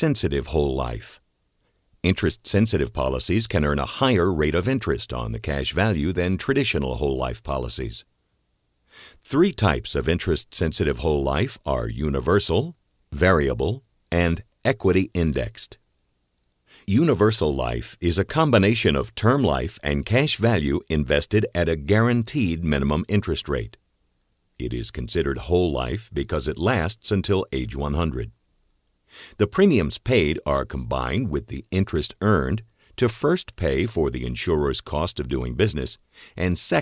interest-sensitive whole life. Interest-sensitive policies can earn a higher rate of interest on the cash value than traditional whole life policies. Three types of interest-sensitive whole life are universal, variable, and equity indexed. Universal life is a combination of term life and cash value invested at a guaranteed minimum interest rate. It is considered whole life because it lasts until age 100. The premiums paid are combined with the interest earned to first pay for the insurer's cost of doing business and second